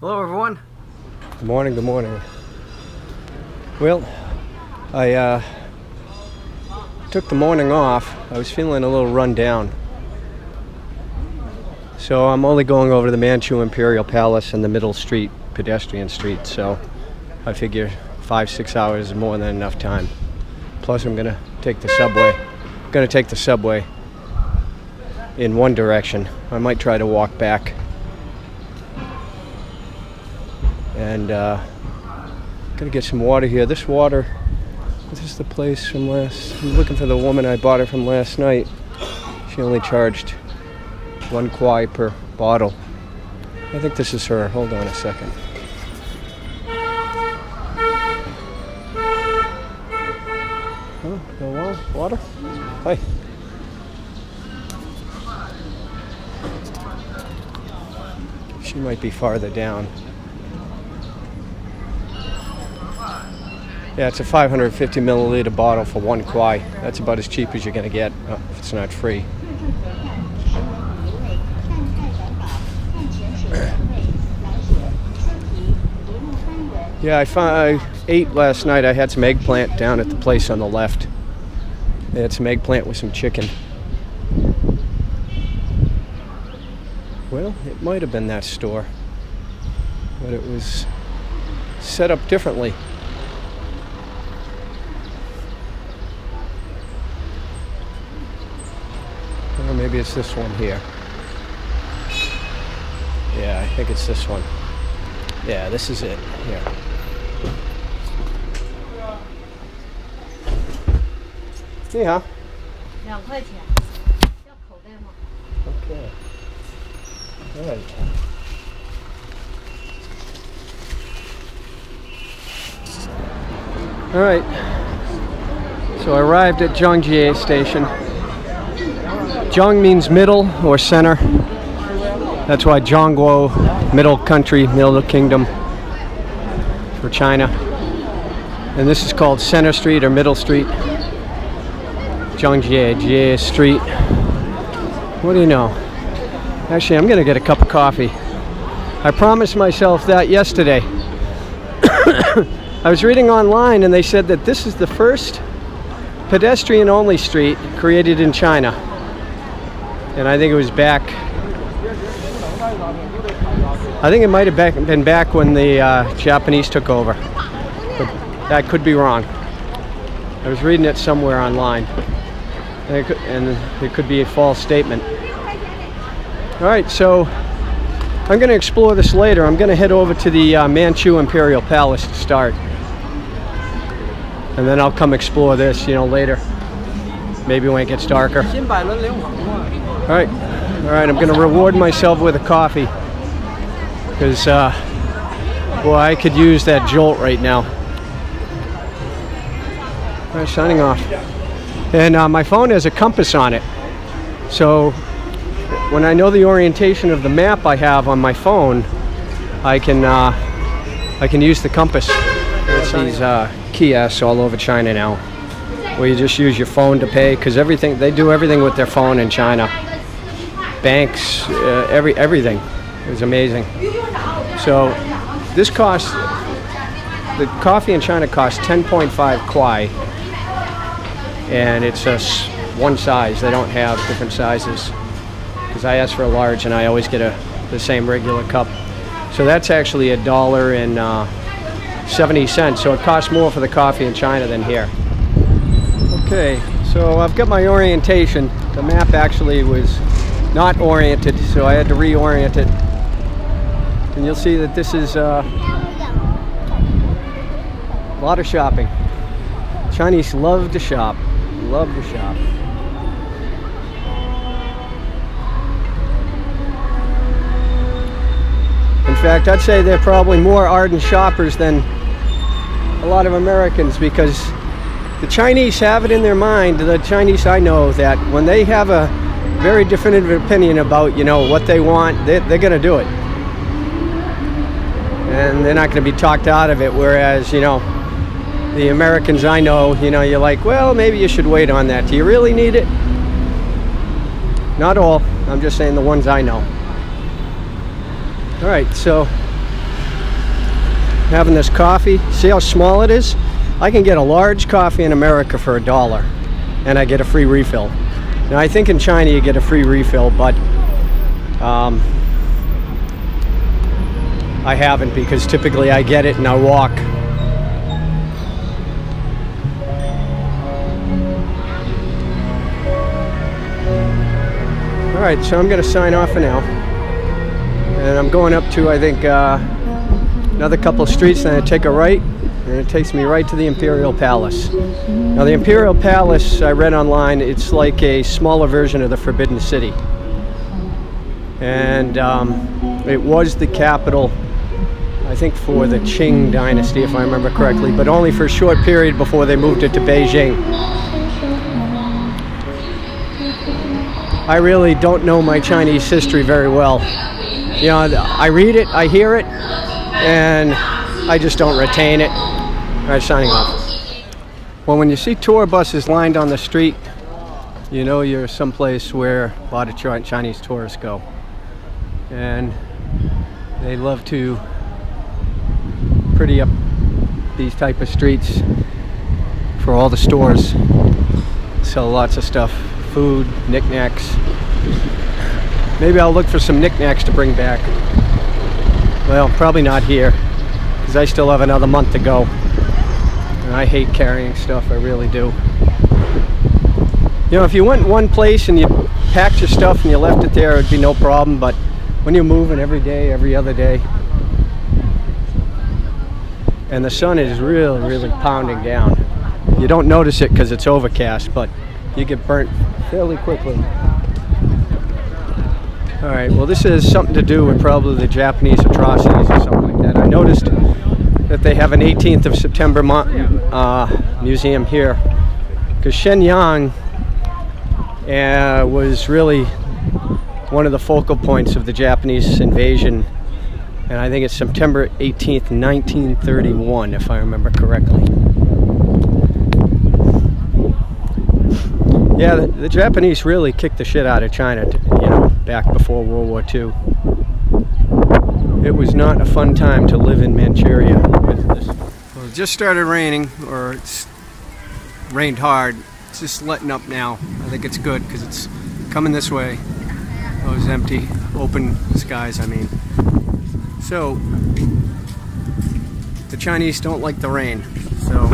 Hello, everyone. Good morning, good morning. Well, I uh, took the morning off. I was feeling a little run down. So I'm only going over to the Manchu Imperial Palace and the Middle Street, pedestrian street. So I figure five, six hours is more than enough time. Plus, I'm gonna take the subway. I'm gonna take the subway in one direction. I might try to walk back. And uh, gonna get some water here. This water, this is the place from last. I'm looking for the woman I bought it from last night. She only charged one kwai per bottle. I think this is her. Hold on a second. Oh, no wa- water? Hi. She might be farther down. Yeah, it's a 550 milliliter bottle for one kwai. That's about as cheap as you're gonna get uh, if it's not free. Yeah, I, found, I ate last night. I had some eggplant down at the place on the left. They had some eggplant with some chicken. Well, it might have been that store, but it was set up differently. Or Maybe it's this one here. Yeah, I think it's this one. Yeah, this is it. Here. Hey. Okay. All right. All right. So I arrived at Zhongjie Station. Zhong means middle or center. That's why Zhongguo, middle country, middle kingdom for China. And this is called Center Street or Middle Street. Zhongjie, Jie Street. What do you know? Actually, I'm going to get a cup of coffee. I promised myself that yesterday. I was reading online and they said that this is the first pedestrian only street created in China. And I think it was back. I think it might have been back when the uh, Japanese took over. But that could be wrong. I was reading it somewhere online. And it could, and it could be a false statement. All right, so I'm going to explore this later. I'm going to head over to the uh, Manchu Imperial Palace to start. And then I'll come explore this, you know, later. Maybe when it gets darker. All right, all right, I'm going to reward myself with a coffee. Because, uh, boy, I could use that jolt right now. All right, signing off. And uh, my phone has a compass on it. So when I know the orientation of the map I have on my phone, I can uh, I can use the compass. There's these uh, kiosks all over China now, where you just use your phone to pay because everything they do everything with their phone in China. Banks, uh, every everything. It was amazing. So this cost, the coffee in China costs 10.5 kwai, and it's just one size. They don't have different sizes because I asked for a large and I always get a the same regular cup. So that's actually a dollar and uh, 70 cents. So it costs more for the coffee in China than here. Okay, so I've got my orientation. The map actually was not oriented, so I had to reorient it. And you'll see that this is uh, a lot of shopping. Chinese love to shop, love to shop. In fact, I'd say they're probably more ardent shoppers than a lot of Americans because the Chinese have it in their mind, the Chinese I know, that when they have a very definitive opinion about, you know, what they want, they, they're going to do it. And they're not going to be talked out of it, whereas, you know, the Americans I know, you know, you're like, well, maybe you should wait on that. Do you really need it? Not all. I'm just saying the ones I know. All right, so having this coffee. See how small it is? I can get a large coffee in America for a dollar and I get a free refill. Now I think in China you get a free refill, but um, I haven't because typically I get it and I walk. All right, so I'm gonna sign off for now. And I'm going up to, I think, uh, another couple of streets, then I take a right, and it takes me right to the Imperial Palace. Now the Imperial Palace, I read online, it's like a smaller version of the Forbidden City. And um, it was the capital, I think for the Qing dynasty, if I remember correctly, but only for a short period before they moved it to Beijing. I really don't know my Chinese history very well. You know, I read it, I hear it, and I just don't retain it. All right, signing off. Well, when you see tour buses lined on the street, you know you're someplace where a lot of Chinese tourists go. And they love to pretty up these type of streets for all the stores. Sell lots of stuff, food, knickknacks. Maybe I'll look for some knickknacks to bring back. Well, probably not here, because I still have another month to go. And I hate carrying stuff, I really do. You know, if you went one place and you packed your stuff and you left it there, it'd be no problem, but when you're moving every day, every other day, and the sun is really, really pounding down. You don't notice it because it's overcast, but you get burnt fairly quickly. All right, well this has something to do with probably the Japanese atrocities or something like that. I noticed that they have an 18th of September uh, museum here. Because Shenyang uh, was really one of the focal points of the Japanese invasion and I think it's September 18th 1931 if I remember correctly. Yeah the, the Japanese really kicked the shit out of China you know back before World War II it was not a fun time to live in Manchuria well, it just started raining or it's rained hard. It's just letting up now. I think it's good because it's coming this way. Those empty, open skies, I mean. So, the Chinese don't like the rain, so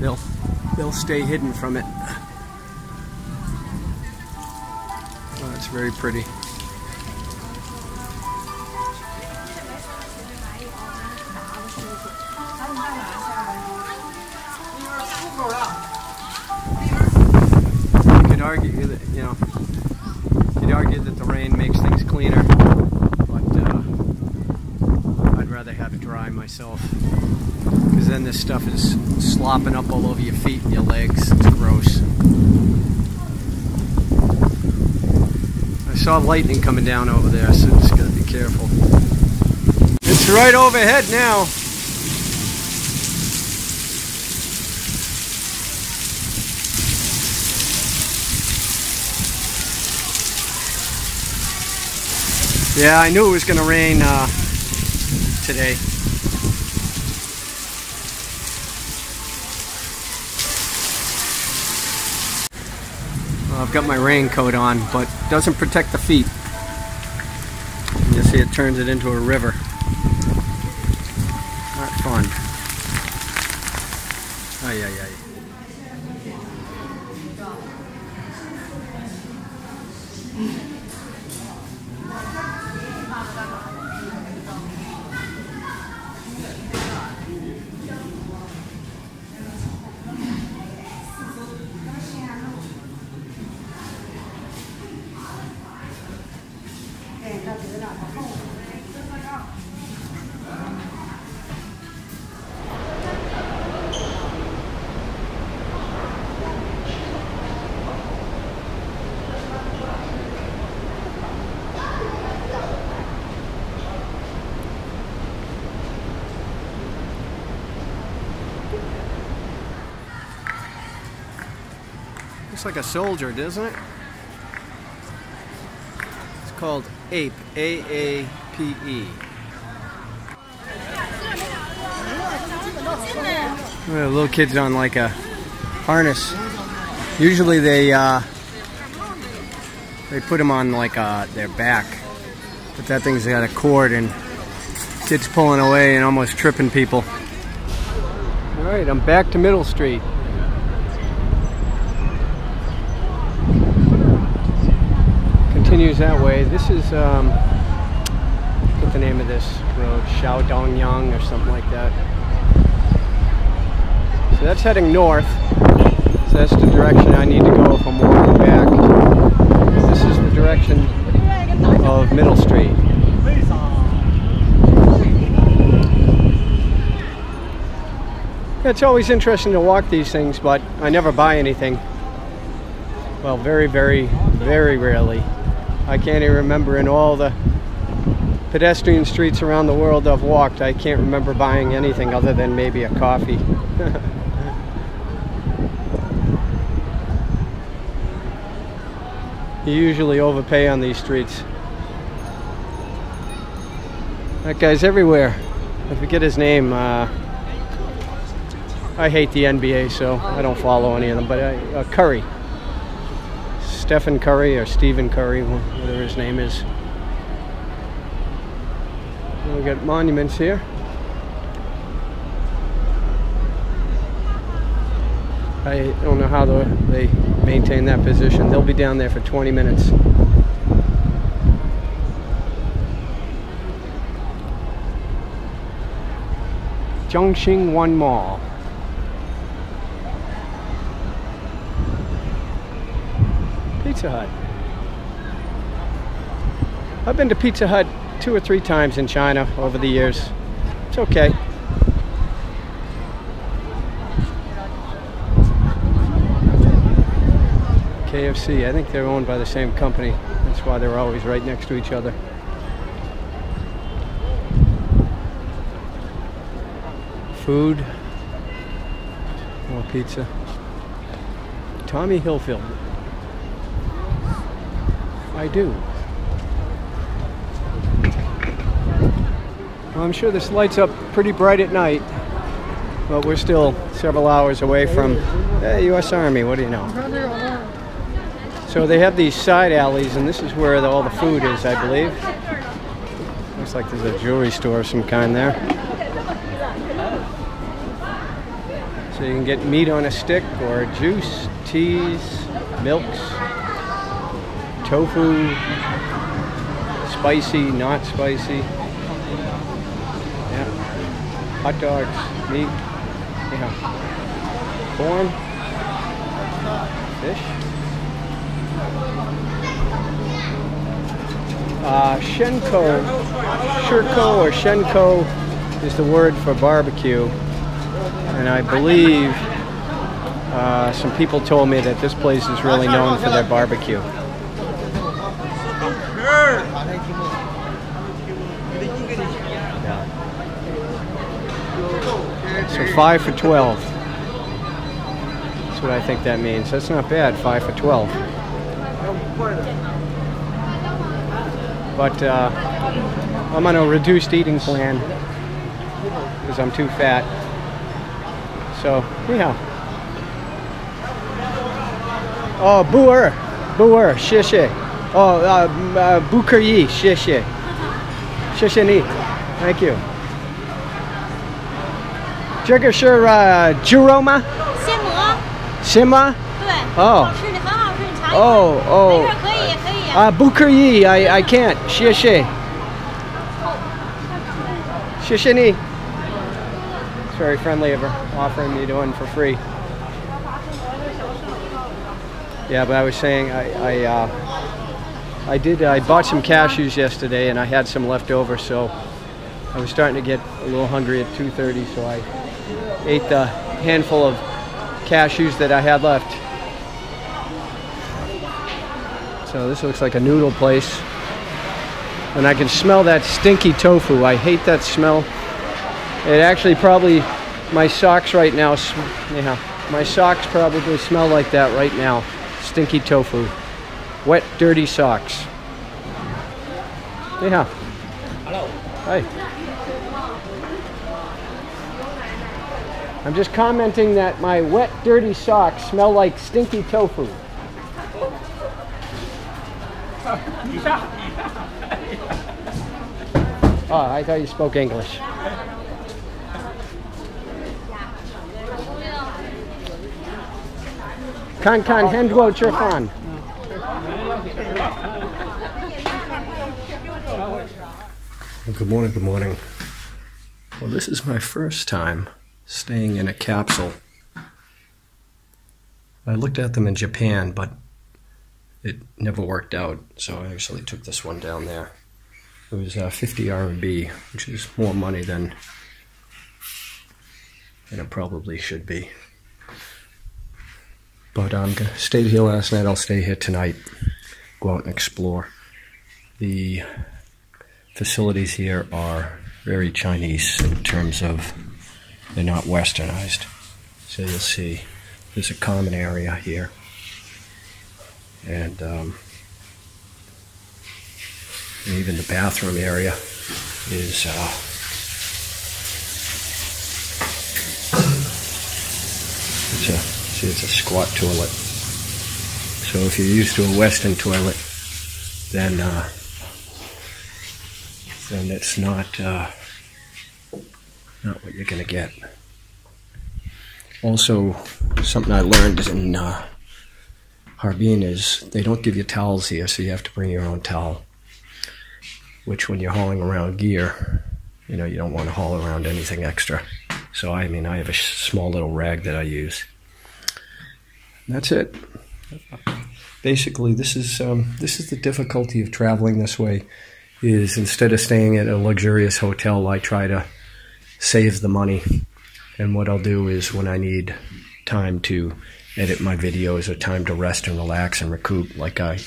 they'll, they'll stay hidden from it. That's very pretty. You could argue that, you know, you'd argue that the rain makes things cleaner, but uh, I'd rather have it dry myself. Because then this stuff is slopping up all over your feet and your legs. It's gross. I saw lightning coming down over there, so just gotta be careful. It's right overhead now. Yeah, I knew it was to rain uh, today. I've got my raincoat on, but doesn't protect the feet. You see it turns it into a river. Not fun. Ay, ay, ay. Looks like a soldier, doesn't it? It's called APE, A-A-P-E. Little kid's on like a harness. Usually they uh, they put them on like uh, their back, but that thing's got a cord and kid's pulling away and almost tripping people. All right, I'm back to Middle Street. That way. This is um, what's the name of this road? Xiaodongyang or something like that. So that's heading north. So that's the direction I need to go if I'm walking back. This is the direction of Middle Street. It's always interesting to walk these things, but I never buy anything. Well, very, very, very rarely. I can't even remember in all the pedestrian streets around the world I've walked, I can't remember buying anything other than maybe a coffee. you usually overpay on these streets. That guy's everywhere. I forget his name. Uh, I hate the NBA, so I don't follow any of them. But uh, uh, Curry, Stephen Curry or Stephen Curry, whatever his name is. We got monuments here. I don't know how they maintain that position. They'll be down there for 20 minutes. Zhongxing One Mall. Pizza Hut. I've been to Pizza Hut two or three times in China over the years. It's okay. KFC, I think they're owned by the same company. That's why they're always right next to each other. Food. More pizza. Tommy Hilfiger. I do. Well, I'm sure this lights up pretty bright at night, but we're still several hours away from hey, U.S. Army. What do you know? So they have these side alleys, and this is where the, all the food is, I believe. Looks like there's a jewelry store of some kind there. So you can get meat on a stick, or juice, teas, milks, tofu, spicy, not spicy. Yeah. Hot dogs, meat. Yeah. Corn. Fish. Uh, Shenko, Shirko or Shenko is the word for barbecue. And I believe uh, some people told me that this place is really known for their barbecue. So five for 12. That's what I think that means. That's not bad, five for 12. But uh, I'm on a reduced eating plan because I'm too fat. So, anyhow. Oh, buer, 谢谢. Oh, uh, uh, 不可以，谢谢，谢谢你，Thank you. 这个是呃猪肉吗？现磨，是吗？对，哦好吃的，很好吃，你尝一尝。哦哦没事，可以，可以。啊，不可以，I I can't，谢谢，谢谢你。It's very friendly of her, offering me one for free. Yeah, but I was saying I I uh, I did I bought some cashews yesterday and I had some left over, so I was starting to get a little hungry at 2:30, so I ate the handful of cashews that I had left. So this looks like a noodle place. And I can smell that stinky tofu. I hate that smell. It actually probably, my socks right now, yeah, my socks probably smell like that right now. Stinky tofu wet, dirty socks. Yeah. Hello. Hi. I'm just commenting that my wet, dirty socks smell like stinky tofu. oh, I thought you spoke English. Kan kan henduo chirfan. 吃饭。Good morning, good morning. Well, this is my first time staying in a capsule. I looked at them in Japan, but it never worked out, so I actually took this one down there. It was uh, 50 RMB, which is more money than, than it probably should be. But I'm gonna stay here last night. I'll stay here tonight. Go out and explore. The facilities here are very Chinese in terms of they're not westernized. So you'll see there's a common area here. And, um, even the bathroom area is uh, it's a See, it's a squat toilet. So if you're used to a Western toilet, then uh, then it's not uh, not what you're gonna get. Also, something I learned in uh, Harbin is they don't give you towels here, so you have to bring your own towel. Which, when you're hauling around gear, you know you don't want to haul around anything extra. So I mean, I have a small little rag that I use. That's it. Basically, this is um, this is the difficulty of traveling this way. Is instead of staying at a luxurious hotel, I try to save the money. And what I'll do is when I need time to edit my videos or time to rest and relax and recoup, like I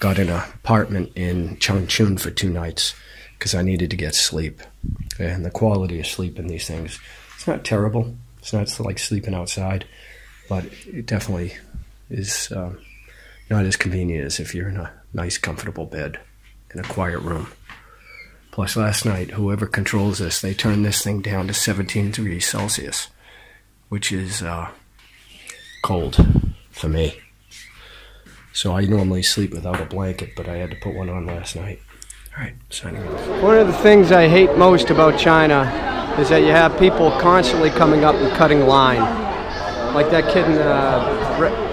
got in an apartment in Changchun for two nights because I needed to get sleep. And the quality of sleep in these things, it's not terrible. It's not like sleeping outside but it definitely is um, not as convenient as if you're in a nice, comfortable bed in a quiet room. Plus, last night, whoever controls this, they turned this thing down to 17 degrees Celsius, which is uh, cold for me. So I normally sleep without a blanket, but I had to put one on last night. All right, signing off. One of the things I hate most about China is that you have people constantly coming up and cutting line like that kid in the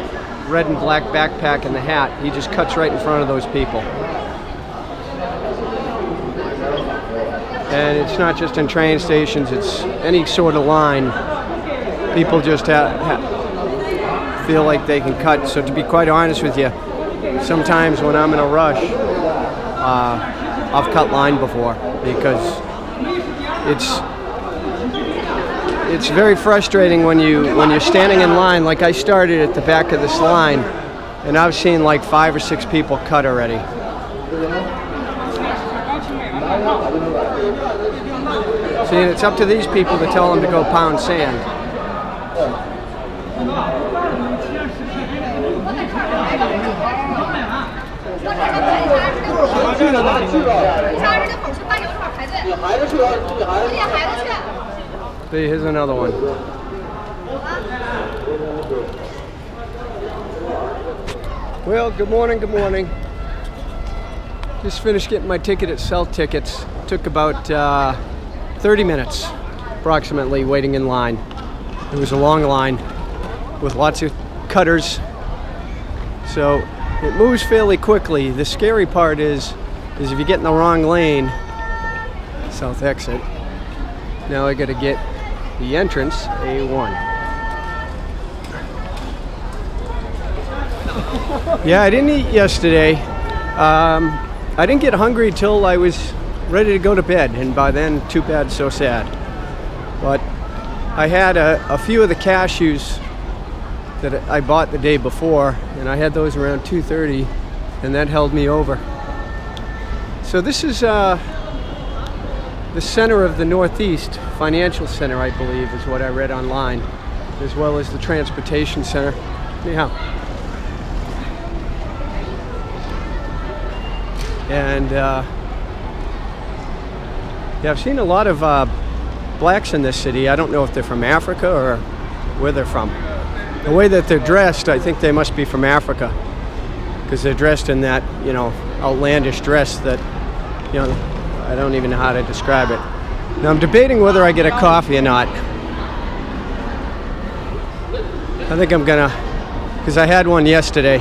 red and black backpack and the hat. He just cuts right in front of those people. And it's not just in train stations, it's any sort of line. People just ha ha feel like they can cut. So to be quite honest with you, sometimes when I'm in a rush, uh, I've cut line before because it's it's very frustrating when you when you're standing in line. Like I started at the back of this line, and I've seen like five or six people cut already. See, it's up to these people to tell them to go pound sand. See, here's another one. Well, good morning, good morning. Just finished getting my ticket at Sell Tickets. Took about uh, 30 minutes, approximately, waiting in line. It was a long line with lots of cutters. So it moves fairly quickly. The scary part is, is if you get in the wrong lane, south exit, now I gotta get the entrance A1. yeah, I didn't eat yesterday. Um, I didn't get hungry till I was ready to go to bed, and by then, too bad, so sad. But I had a, a few of the cashews that I bought the day before, and I had those around 2:30, and that held me over. So this is uh, the center of the Northeast Financial Center, I believe, is what I read online, as well as the Transportation Center. Yeah. And uh, yeah, I've seen a lot of uh, blacks in this city. I don't know if they're from Africa or where they're from. The way that they're dressed, I think they must be from Africa because they're dressed in that, you know, outlandish dress that, you know, I don't even know how to describe it. Now I'm debating whether I get a coffee or not. I think I'm gonna, because I had one yesterday.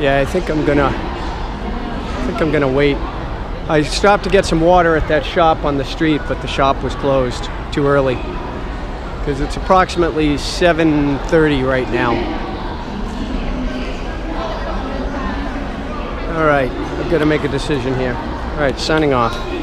Yeah, I think I'm gonna, I think I'm gonna wait. I stopped to get some water at that shop on the street, but the shop was closed too early because it's approximately 7:30 right now. All right, I've got to make a decision here. All right, signing off.